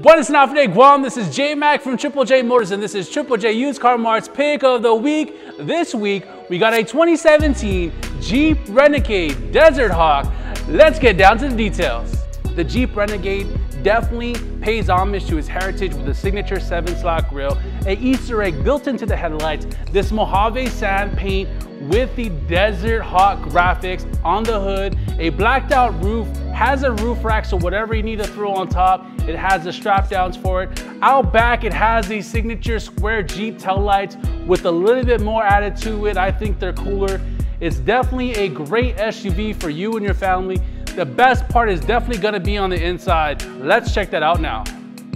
Buenas noches, Guam. This is J Mac from Triple J Motors, and this is Triple J Used Car Mart's pick of the week. This week, we got a 2017 Jeep Renegade Deserthawk. Let's get down to the details. The Jeep Renegade definitely pays homage to his heritage with a signature seven slot grille, a Easter egg built into the headlights, this Mojave sand paint with the Deserthawk graphics on the hood, a blacked out roof, has a roof rack so whatever you need to throw on top, it has the strap downs for it. Out back, it has the signature square Jeep tail lights with a little bit more added to it. I think they're cooler. It's definitely a great SUV for you and your family. The best part is definitely gonna be on the inside. Let's check that out now.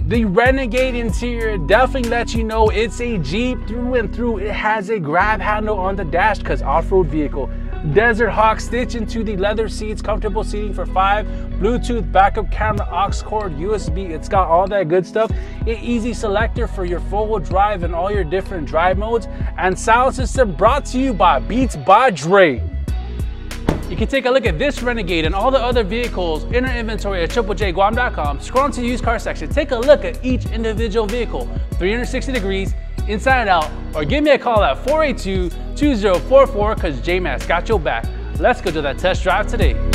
The Renegade interior definitely lets you know it's a Jeep through and through. It has a grab handle on the dash because off-road vehicle. Deserthawk stitch into the leather seats, comfortable seating for five, Bluetooth backup camera, aux cord, USB. It's got all that good stuff. An easy selector for your four-wheel drive and all your different drive modes. And sound system brought to you by Beats by Dre. You can take a look at this Renegade and all the other vehicles in our inventory at triplejguam.com. Scroll into the used car section, take a look at each individual vehicle, 360 degrees, inside and out, or give me a call at 482-2044 because J Mac's got your back. Let's go do that test drive today.